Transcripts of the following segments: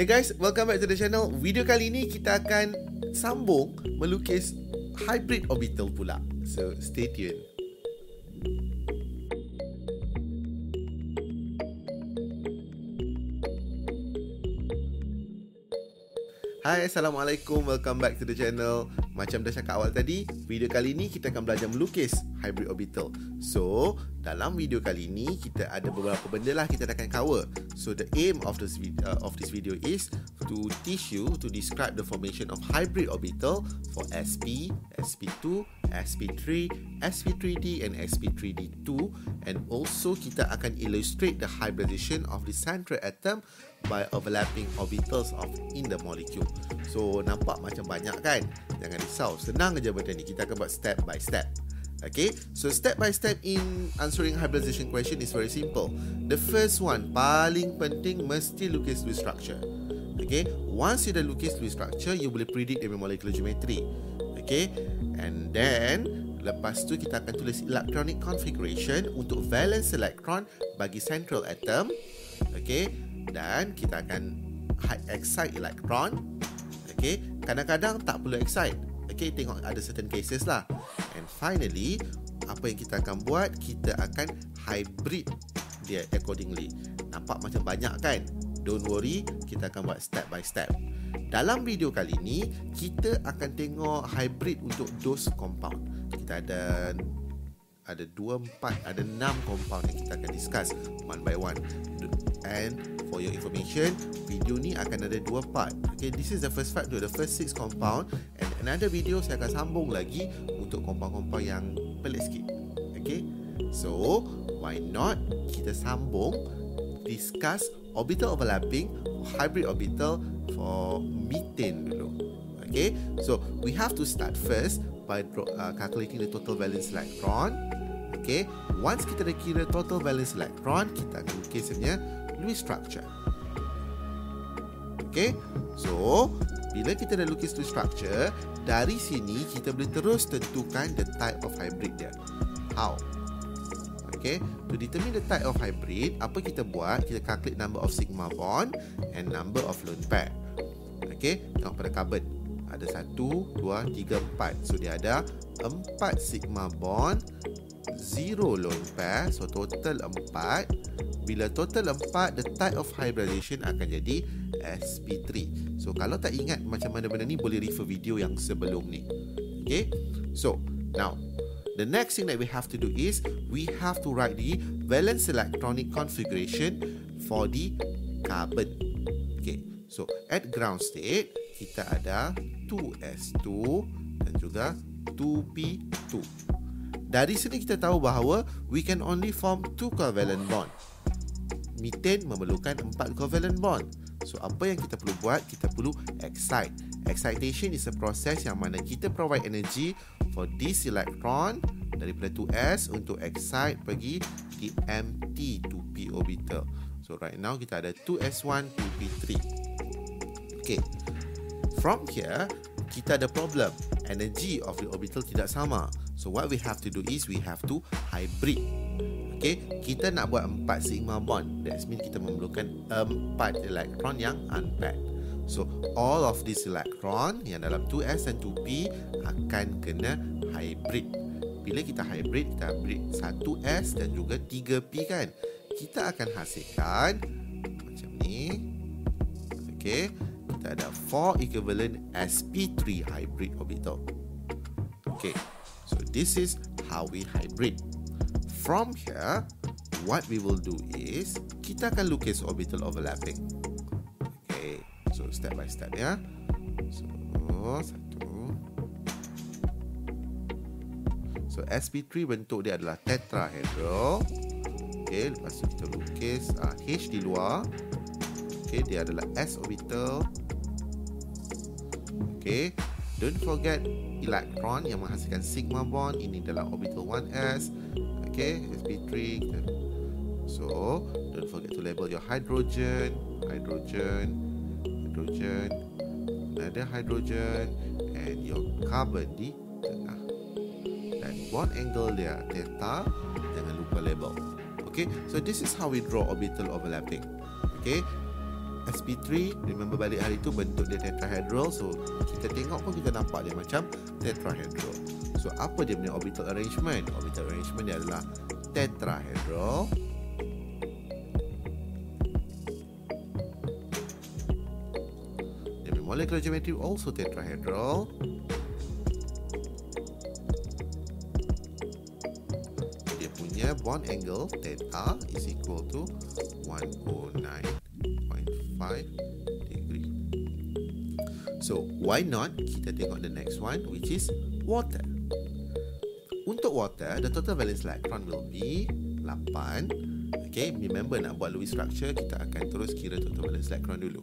Hey guys, welcome back to the channel. Video kali ini kita akan sambung melukis hybrid orbital pula. So, stay tuned. Hai, Assalamualaikum. Welcome back to the channel. Macam dah cakap awal tadi, video kali ini kita akan belajar melukis hybrid orbital. So, dalam video kali ini kita ada beberapa benda lah kita akan cover. So, the aim of this uh, of this video is to teach you to describe the formation of hybrid orbital for SP, SP2, SP3, SP3D and SP3D2 and also kita akan illustrate the hybridization of the central atom by overlapping orbitals of in the molecule. So nampak macam banyak kan? Jangan risau, senang aja benda ni. Kita akan buat step by step. Okay, so step by step in answering hybridization question is very simple. The first one, paling penting mesti lukis Lewis structure. Okay, once you dah lukis Lewis structure, you boleh predict dari molecular geometry. Okay, and then lepas tu kita akan tulis electronic configuration untuk valence electron bagi central atom. Okay, dan kita akan excite electron. Okay, kadang-kadang tak perlu excite. Okay, tengok ada certain cases lah. Finally, apa yang kita akan buat, kita akan hybrid dia accordingly. Nampak macam banyak kan? Don't worry, kita akan buat step by step. Dalam video kali ini, kita akan tengok hybrid untuk dose compound. Kita ada ada 2 4 ada 6 compound yang kita akan discuss one by one. And for your information, video ni akan ada dua part. Okay, this is the first part the first six compound and another video saya akan sambung lagi untuk compound-compound yang pelik sikit. Okay, so why not kita sambung discuss orbital overlapping hybrid orbital for methane dulu. Okay, so we have to start first by uh, calculating the total valence electron. Okay, once kita dah kira total valence electron, kita akan lukis sebenarnya Lewis structure. Okay, so bila kita dah lukis Lewis structure, dari sini kita boleh terus tentukan the type of hybrid dia. How? Okay, to determine the type of hybrid, apa kita buat? Kita calculate number of sigma bond and number of lone pair. Okay, tengok pada carbon. Ada satu, dua, tiga, empat. So, dia ada empat sigma bond, zero lone pair. So, total empat. Bila total 4, the type of hybridization akan jadi SP3. So, kalau tak ingat macam mana benda ni, boleh refer video yang sebelum ni. Okay? So, now, the next thing that we have to do is, we have to write the valence electronic configuration for the carbon. Okay, so at ground state, kita ada 2S2 dan juga 2P2. Dari sini kita tahu bahawa we can only form two covalent bond methane memerlukan empat covalent bond. So apa yang kita perlu buat? Kita perlu excite. Excitation is a process yang mana kita provide energy for this electron daripada 2s untuk excite pergi di empty 2p orbital. So right now kita ada 2s1 2p3. Okay. From here kita ada problem. Energy of the orbital tidak sama. So what we have to do is we have to hybrid Okay, kita nak buat empat sigma bond. That means kita memerlukan empat elektron yang unpaired. So, all of this electron yang dalam 2s dan 2p akan kena hybrid. Bila kita hybrid, kita hybrid 1s dan juga 3p kan. Kita akan hasilkan macam ni. Okay, kita ada 4 equivalent sp3 hybrid orbital. Okay, so this is how we hybrid from here, what we will do is kita akan lukis orbital overlapping. Okay, so step by step ya. So satu. So sp3 bentuk dia adalah tetrahedral. Okay, lepas tu kita lukis uh, H di luar. Okay, dia adalah s orbital. Okay, don't forget electron yang menghasilkan sigma bond. Ini adalah orbital 1s okay sp3 so don't forget to label your hydrogen. Hydrogen. Hydrogen. Another hydrogen. And your carbon di tengah. Dan bond angle dia theta jangan lupa label. Okay so this is how we draw orbital overlapping. Okay SP3 remember balik hari tu bentuk dia tetrahedral so kita tengok pun kita nampak dia macam tetrahedral. So apa dia punya orbital arrangement? Orbital arrangement dia adalah tetrahedral. Dia punya molecular geometry also tetrahedral. Dia punya bond angle theta is equal to 109 degree. So, why not kita tengok the next one which is water. Untuk water, the total valence electron will be 8. Okay, remember nak buat Lewis structure, kita akan terus kira total valence electron dulu.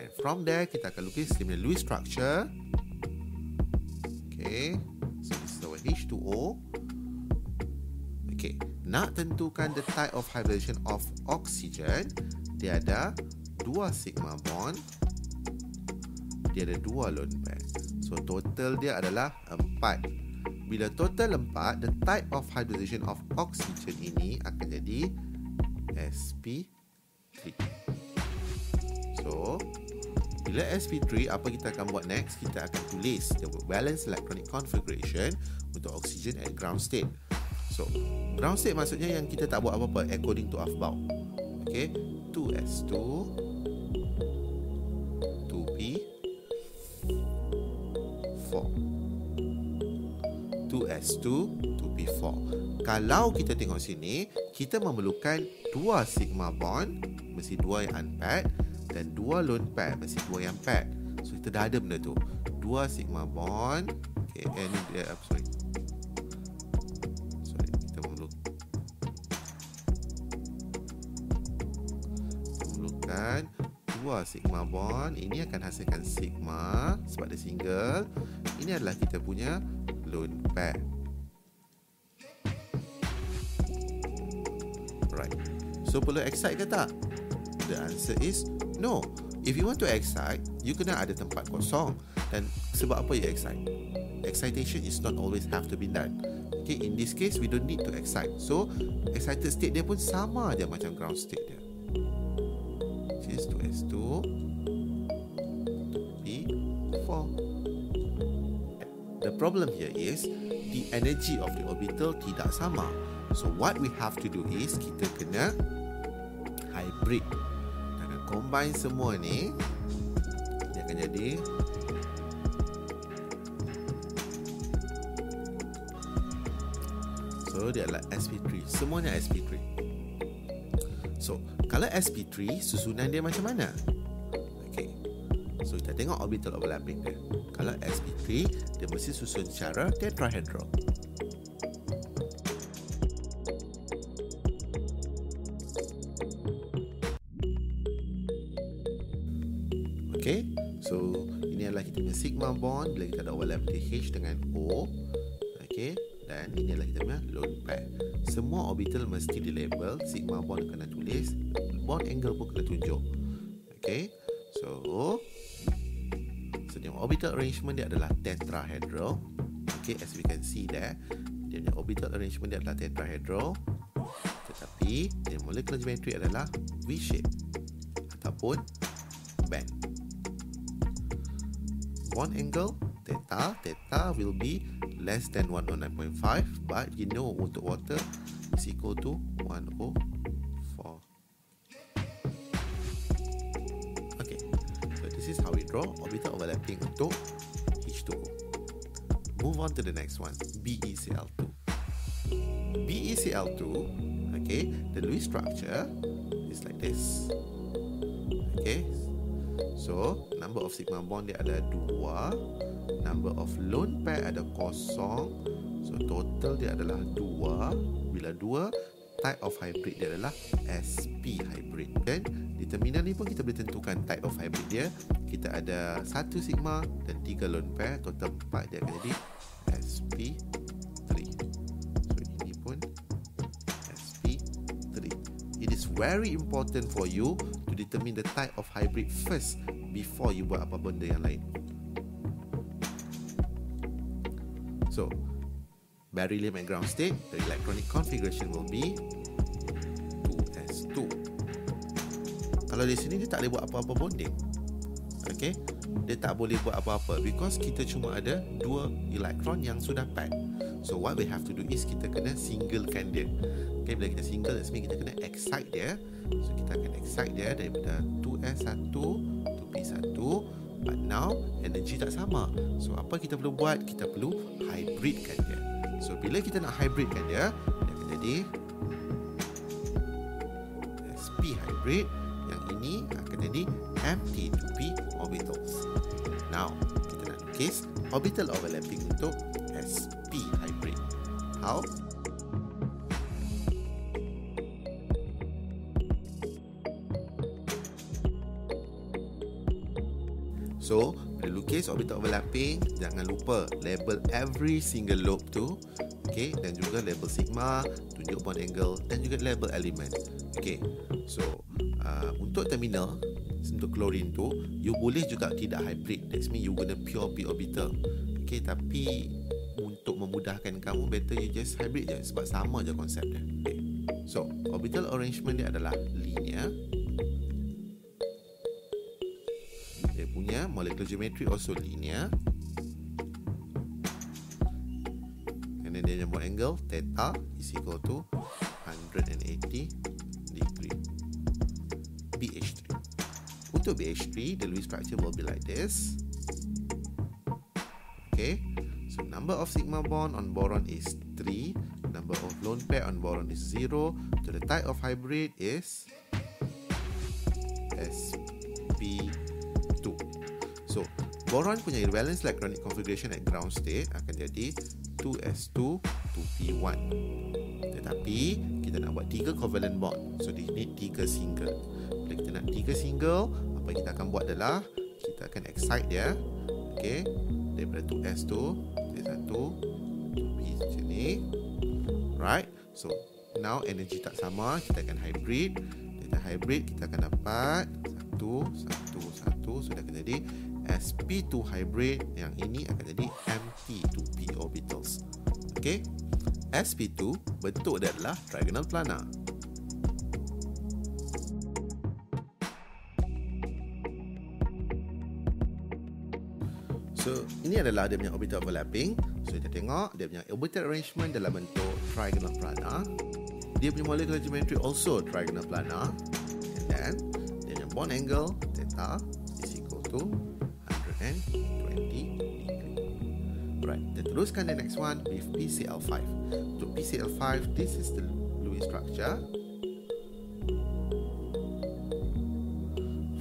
And from there, kita akan lukis dia Lewis structure. Okay, so this is our H2O. Okay, nak tentukan the type of hybridization of oxygen, dia ada dua sigma bond dia ada dua lone pair so total dia adalah empat. Bila total empat the type of hybridization of oxygen ini akan jadi sp3 so bila sp3 apa kita akan buat next? Kita akan tulis the balance electronic configuration untuk oxygen at ground state. So ground state maksudnya yang kita tak buat apa-apa according to Aufbau okay 2s2 2s2 2p4 kalau kita tengok sini kita memerlukan dua sigma bond mesti dua yang unpaired dan dua lone pair mesti dua yang paired. So kita dah ada benda tu. Dua sigma bond okay, eh, ni dia apa sorry. Sorry kita memerlukan memerlukan dua sigma bond. Ini akan hasilkan sigma sebab dia single. Ini adalah kita punya. Right. So perlu excite ke tak? The answer is no. If you want to excite, you kena ada tempat kosong. Dan sebab apa you excite? Excitation is not always have to be done. Okay, in this case, we don't need to excite. So, excited state dia pun sama aja macam ground state dia. Which is 2S2 P4 The problem here is the energy of the orbital tidak sama. So what we have to do is kita kena hybrid. Kita combine semua ni. Dia akan jadi So dia adalah SP3. Semuanya SP3. So, kalau SP3, susunan dia macam mana? Okay. So, kita tengok orbital overlapping dia kalau sp3 dia mesti susun secara tetrahedral Okay, so ini adalah kita punya sigma bond bila kita ada overlap di H dengan O. Okay, dan ini adalah kita punya lone pair. Semua orbital mesti di label, sigma bond kena tulis, bond angle pun kena tunjuk. Okay, so orbital arrangement dia adalah tetrahedral. Okay, as we can see there, dia punya orbital arrangement dia adalah tetrahedral. Tetapi, dia molecular geometry adalah V-shape ataupun band. Bond angle, theta, theta will be less than 109.5 but you know untuk water is equal to 104. Draw orbital overlapping untuk H2O. Move on to the next one, BeCl2. BeCl2, okay, the Lewis structure is like this. Okay, so number of sigma bond dia ada dua, number of lone pair ada kosong, so total dia adalah dua. Bila dua, type of hybrid dia adalah SP hybrid. Dan di terminal ni pun kita boleh tentukan type of hybrid dia. Kita ada satu sigma dan tiga lone pair. Total empat dia akan jadi SP3. So ini pun SP3. It is very important for you to determine the type of hybrid first before you buat apa benda yang lain. So, beryllium at ground state, the electronic configuration will be Kalau di sini dia tak boleh buat apa-apa bonding. Okay, dia tak boleh buat apa-apa because kita cuma ada dua elektron yang sudah pack. So what we have to do is kita kena singlekan dia. Okay, bila kita single, that means kita kena excite dia. So kita akan excite dia daripada 2s1 to p1. But now energy tak sama. So apa kita perlu buat? Kita perlu hybridkan dia. So bila kita nak hybridkan dia, dia akan jadi sp hybrid ini akan jadi MT2P orbitals. Now, kita nak lukis orbital overlapping untuk SP hybrid. How? So, bila lukis orbital overlapping, jangan lupa label every single lobe tu. Okay, dan juga label sigma, tunjuk bond angle dan juga label element. Okay, so uh, untuk terminal, untuk chlorine tu, you boleh juga tidak hybrid. That means you guna pure p orbital. Okay, tapi untuk memudahkan kamu, better you just hybrid je sebab sama je konsep dia. Okay. So, orbital arrangement dia adalah linear. Dia punya molecular geometry also linear. And then dia punya angle theta is equal to 180 degree. BH3. Untuk BH3, the Lewis structure will be like this. Okay. So number of sigma bond on boron is 3. Number of lone pair on boron is 0. So the type of hybrid is sp2. So boron punya valence electronic configuration at ground state akan jadi 2s2 to p1. Tetapi kita nak buat 3 covalent bond. So di sini 3 single. Bila kita nak 3 single, apa yang kita akan buat adalah kita akan excite dia. Okay. Daripada 2s2 1 P macam ni Right So Now energy tak sama Kita akan hybrid Kita hybrid Kita akan dapat 1 1 1 So dia akan jadi SP2 hybrid Yang ini akan jadi MT2P orbitals Okay SP2 bentuk dia adalah trigonal planar So, ini adalah dia punya orbital overlapping. So, kita tengok dia punya orbital arrangement dalam bentuk trigonal planar. Dia punya molecular geometry also trigonal planar. And then, dia punya bond angle, theta, is equal to 120 degree. Right, kita teruskan the next one with PCl5. Untuk PCl5, this is the Lewis structure.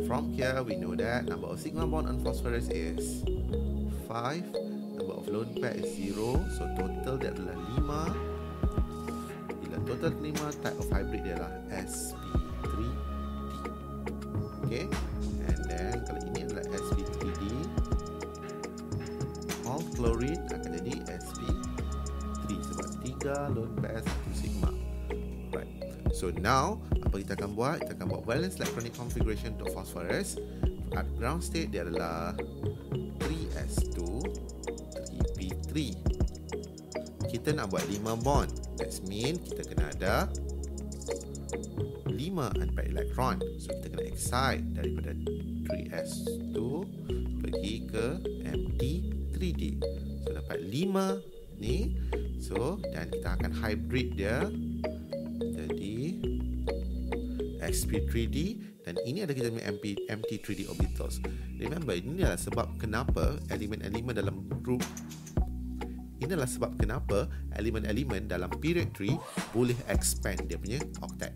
From here, we know that number of sigma bond on phosphorus is 5 Number of lone pair is 0 So total dia adalah 5 Bila total 5 Type of hybrid dia adalah SP3D Okay? And then Kalau ini adalah SP3D All chlorine 3 lone pair 1 sigma. Right. So now Apa kita akan buat? Kita akan buat valence electronic configuration Untuk phosphorus. At ground state dia adalah 3s2 3p3 kita nak buat 5 bond. That mean kita kena ada 5 unpaired electron. So kita kena excite daripada 3s2 pergi ke mt3d so dapat 5 ni so dan kita akan hybrid dia jadi sp3d dan ini ada kita punya MP, MT3D orbitals. Remember, ini adalah sebab kenapa elemen-elemen dalam group ini adalah sebab kenapa elemen-elemen dalam period tree boleh expand dia punya octet.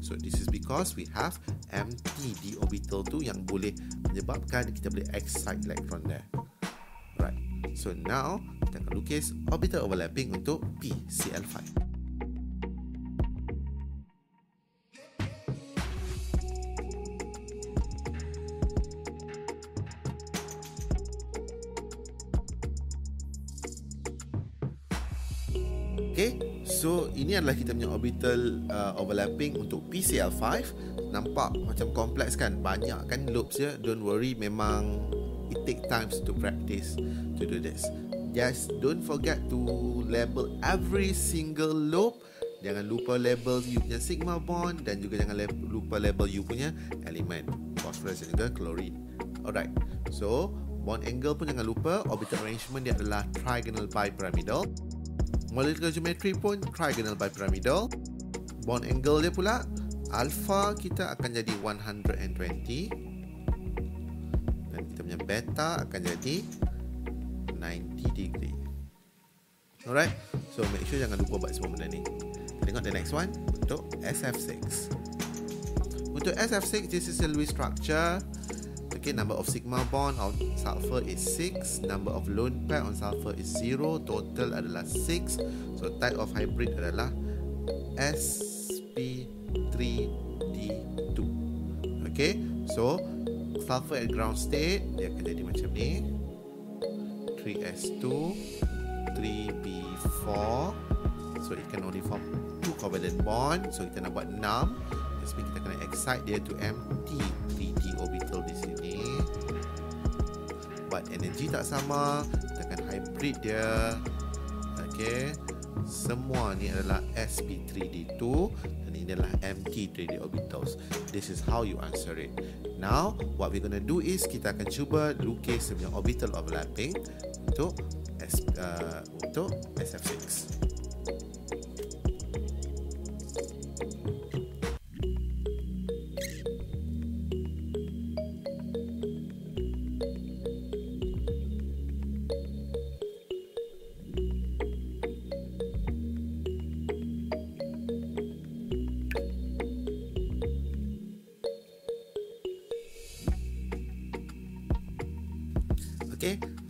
So this is because we have MTD orbital tu yang boleh menyebabkan kita boleh excite electron there. Right. So now kita akan lukis orbital overlapping untuk PCl5. Okay, so ini adalah kita punya orbital uh, overlapping untuk PCL5. Nampak macam kompleks kan? Banyak kan loops ya. Don't worry, memang it take times to practice to do this. Just don't forget to label every single loop Jangan lupa label you punya sigma bond dan juga jangan lupa label you punya elemen phosphorus dan juga chlorine. Alright. So, bond angle pun jangan lupa orbital arrangement dia adalah trigonal bipyramidal. Molecular geometry pun trigonal bipyramidal. Bond angle dia pula alpha kita akan jadi 120 dan kita punya beta akan jadi 90 degree. Alright. So make sure jangan lupa buat semua benda ni. Tengok the next one untuk SF6. Untuk SF6, this is a Lewis structure. Okay, number of sigma bond on sulfur is 6. Number of lone pair on sulfur is 0. Total adalah 6. So type of hybrid adalah sp3d2. Okay, so sulfur at ground state dia akan jadi macam ni. 3s2 3b4 so it can only form two covalent bond so kita nak buat 6 that means kita kena excite dia to empty. 3d orbital di sini but energy tak sama. Kita akan hybrid dia. Okay. Semua ni adalah sp3d2 dan ini adalah empty 3d orbitals. This is how you answer it. Now what we're gonna do is kita akan cuba lukis sebenarnya orbital overlapping untuk uh, untuk SF6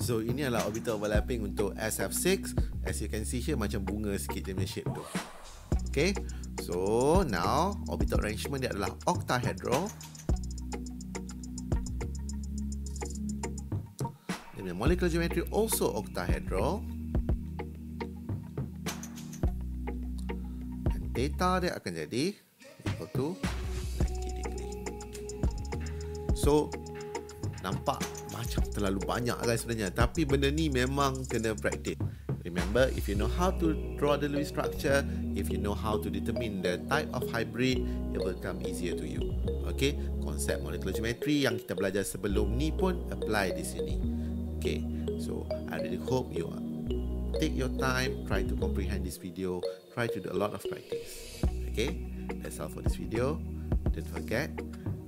so ini adalah orbital overlapping untuk SF6. As you can see here, macam bunga sikit dia punya shape tu. Okay, so now orbital arrangement dia adalah octahedral. Dia punya molecular geometry also octahedral. And theta dia akan jadi equal to 90 degree. So, nampak terlalu banyak guys sebenarnya. Tapi benda ni memang kena practice. Remember if you know how to draw the Lewis structure if you know how to determine the type of hybrid it will come easier to you. Okay? Konsep molecular geometry yang kita belajar sebelum ni pun apply di sini. Okay? So I really hope you take your time try to comprehend this video try to do a lot of practice. Okay? That's all for this video. Don't forget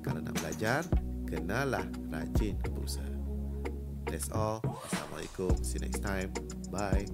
kalau nak belajar kenalah rajin berusaha That's all. Assalamualaikum. See you next time. Bye.